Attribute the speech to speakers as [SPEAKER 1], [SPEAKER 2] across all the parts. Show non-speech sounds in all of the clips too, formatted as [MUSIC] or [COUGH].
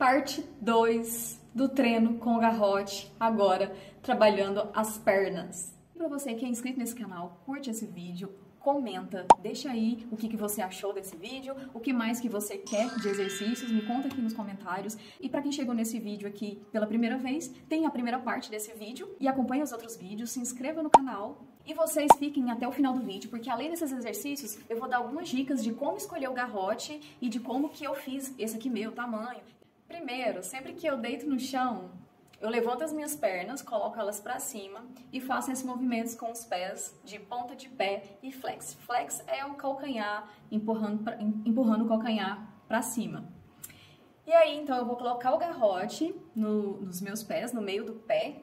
[SPEAKER 1] parte 2 do treino com o garrote, agora trabalhando as pernas. Para você que é inscrito nesse canal, curte esse vídeo, comenta, deixa aí o que, que você achou desse vídeo, o que mais que você quer de exercícios, me conta aqui nos comentários. E para quem chegou nesse vídeo aqui pela primeira vez, tem a primeira parte desse vídeo e acompanha os outros vídeos, se inscreva no canal e vocês fiquem até o final do vídeo, porque além desses exercícios, eu vou dar algumas dicas de como escolher o garrote e de como que eu fiz esse aqui meu tamanho. Primeiro, sempre que eu deito no chão, eu levanto as minhas pernas, coloco elas para cima e faço esses movimentos com os pés de ponta de pé e flex. Flex é o calcanhar empurrando, pra, empurrando o calcanhar para cima. E aí, então, eu vou colocar o garrote no, nos meus pés, no meio do pé,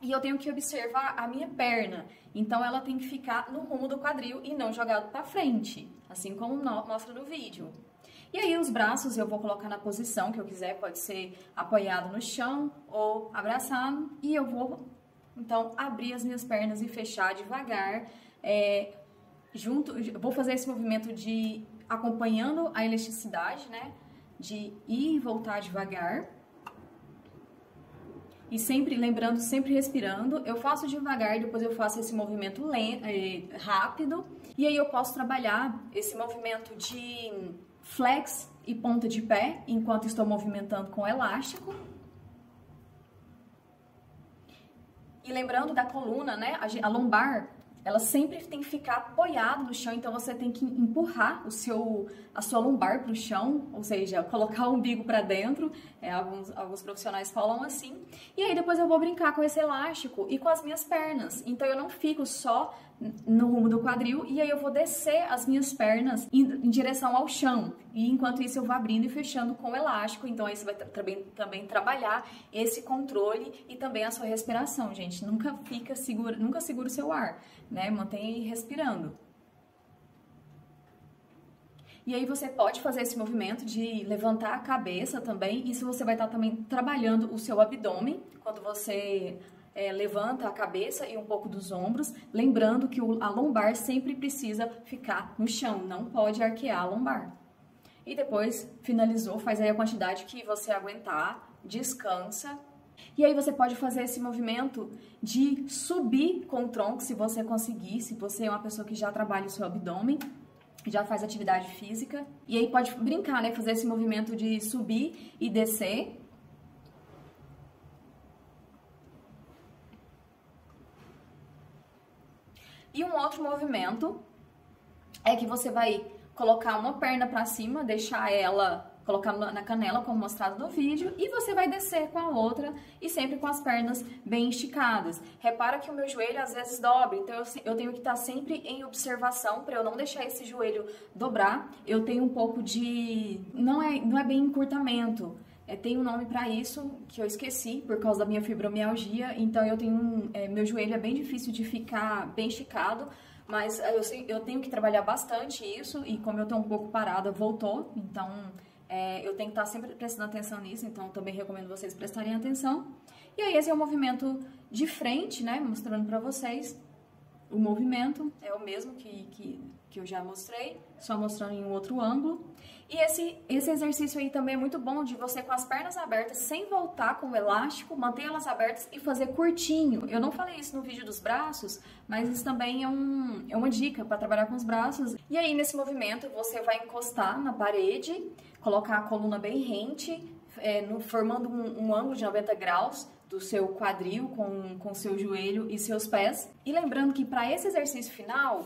[SPEAKER 1] e eu tenho que observar a minha perna. Então, ela tem que ficar no rumo do quadril e não jogado para frente, assim como mostra no vídeo. E aí os braços eu vou colocar na posição que eu quiser, pode ser apoiado no chão ou abraçado. E eu vou, então, abrir as minhas pernas e fechar devagar. É, junto, vou fazer esse movimento de acompanhando a elasticidade, né? De ir e voltar devagar. E sempre, lembrando, sempre respirando. Eu faço devagar, depois eu faço esse movimento lento, é, rápido. E aí eu posso trabalhar esse movimento de flex e ponta de pé, enquanto estou movimentando com elástico. E lembrando da coluna, né? A lombar, ela sempre tem que ficar apoiada no chão, então você tem que empurrar o seu, a sua lombar para o chão, ou seja, colocar o umbigo para dentro. É, alguns, alguns profissionais falam assim. E aí depois eu vou brincar com esse elástico e com as minhas pernas. Então eu não fico só no rumo do quadril e aí eu vou descer as minhas pernas em, em, direção ao chão. E enquanto isso eu vou abrindo e fechando com o elástico. Então aí você vai também, também trabalhar esse controle e também a sua respiração, gente. Nunca fica segura, nunca segura o seu ar, né? Mantenha respirando. E aí você pode fazer esse movimento de levantar a cabeça também. Isso você vai estar também trabalhando o seu abdômen quando você é, levanta a cabeça e um pouco dos ombros, lembrando que a lombar sempre precisa ficar no chão, não pode arquear a lombar. E depois finalizou, faz aí a quantidade que você aguentar, descansa. E aí você pode fazer esse movimento de subir com o tronco, se você conseguir, se você é uma pessoa que já trabalha o seu abdômen, já faz atividade física. E aí pode brincar, né? Fazer esse movimento de subir e descer E um outro movimento é que você vai colocar uma perna para cima, deixar ela colocar na canela, como mostrado no vídeo, e você vai descer com a outra e sempre com as pernas bem esticadas. Repara que o meu joelho às vezes dobra, então eu, eu tenho que estar sempre em observação para eu não deixar esse joelho dobrar. Eu tenho um pouco de. Não é, não é bem encurtamento. É, tem um nome para isso que eu esqueci por causa da minha fibromialgia, então eu tenho um, é, meu joelho é bem difícil de ficar bem esticado, mas eu, eu tenho que trabalhar bastante isso e como eu estou um pouco parada, voltou, então é, eu tenho que estar sempre prestando atenção nisso, então também recomendo vocês prestarem atenção. E aí esse é o movimento de frente, né, mostrando para vocês o movimento, é o mesmo que, que, que eu já mostrei, só mostrando em um outro ângulo. E esse, esse exercício aí também é muito bom de você com as pernas abertas, sem voltar com o elástico, manter elas abertas e fazer curtinho. Eu não falei isso no vídeo dos braços, mas isso também é, um, é uma dica para trabalhar com os braços. E aí, nesse movimento, você vai encostar na parede, colocar a coluna bem rente, é, no, formando um, um ângulo de 90 graus do seu quadril com, com seu joelho e seus pés. E lembrando que para esse exercício final,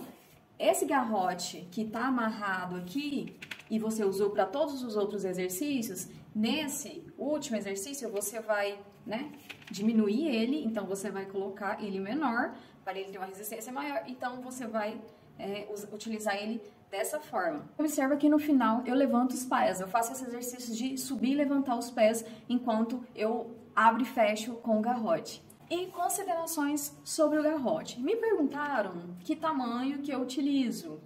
[SPEAKER 1] esse garrote que está amarrado aqui e você usou para todos os outros exercícios, nesse último exercício você vai né, diminuir ele, então você vai colocar ele menor, para ele ter uma resistência maior, então você vai é, utilizar ele dessa forma. Observa que no final eu levanto os pés, eu faço esse exercício de subir e levantar os pés enquanto eu abro e fecho com o garrote. E considerações sobre o garrote. Me perguntaram que tamanho que eu utilizo.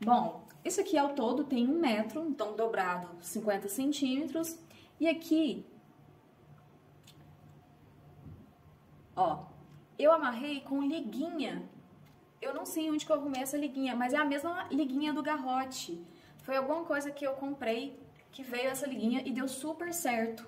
[SPEAKER 1] Bom, isso aqui ao todo tem um metro, então dobrado 50 centímetros. E aqui, ó, eu amarrei com liguinha. Eu não sei onde que eu arrumei essa liguinha, mas é a mesma liguinha do garrote. Foi alguma coisa que eu comprei que veio essa liguinha e deu super certo.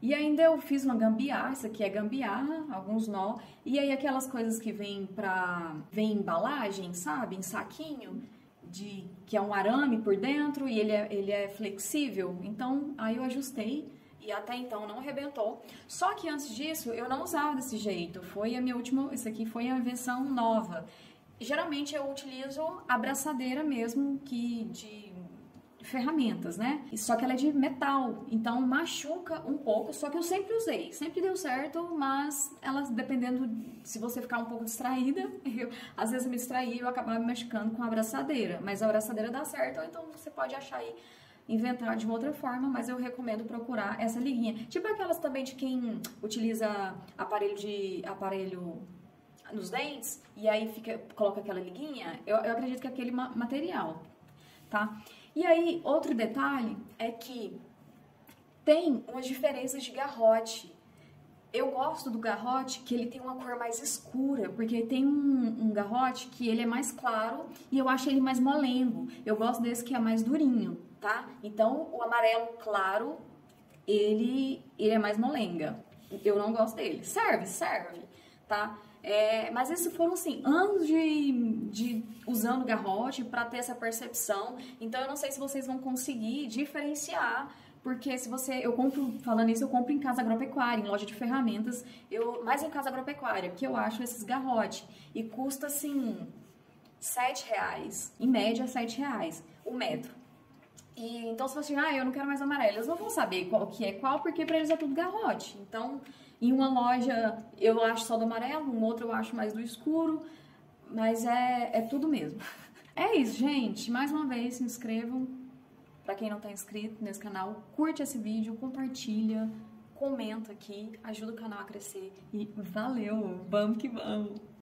[SPEAKER 1] E ainda eu fiz uma gambiarra, isso aqui é gambiarra, alguns nó. E aí aquelas coisas que vêm pra... vem em embalagem, sabe? Em saquinho, de que é um arame por dentro e ele é, ele é flexível. Então, aí eu ajustei e até então não arrebentou. Só que antes disso eu não usava desse jeito. Foi a minha última, isso aqui foi a versão nova. Geralmente eu utilizo a braçadeira mesmo que de ferramentas, né? Só que ela é de metal, então machuca um pouco, só que eu sempre usei, sempre deu certo, mas ela, dependendo, se você ficar um pouco distraída, [LAUGHS] eu, às vezes eu me distraí e eu acabava me machucando com a abraçadeira, mas a abraçadeira dá certo, então você pode achar aí, inventar de uma outra forma, mas eu recomendo procurar essa liguinha. Tipo aquelas também de quem utiliza aparelho de aparelho nos dentes e aí fica coloca aquela liguinha, eu, eu acredito que é aquele material, tá? E aí, outro detalhe é que tem umas diferenças de garrote. Eu gosto do garrote que ele tem uma cor mais escura, porque tem um, um, garrote que ele é mais claro e eu acho ele mais molengo. Eu gosto desse que é mais durinho, tá? Então, o amarelo claro, ele, ele é mais molenga. Eu não gosto dele. Serve, serve, tá? É, mas esses foram, assim, anos de, de usando garrote para ter essa percepção. Então, eu não sei se vocês vão conseguir diferenciar porque se você, eu compro, falando isso, eu compro em casa agropecuária, em loja de ferramentas, eu mais em casa agropecuária, que eu acho esses garrote e custa assim sete reais, em média sete reais o metro. E então se você, ah, eu não quero mais amarelo, eles não vão saber qual que é qual, porque para eles é tudo garrote. Então em uma loja eu acho só do amarelo, em outra eu acho mais do escuro, mas é, é tudo mesmo. [LAUGHS] É isso, gente. Mais uma vez, se inscrevam. Para quem não está inscrito nesse canal, curte esse vídeo, compartilha, comenta aqui, ajuda o canal a crescer. E valeu! Vamos que vamos!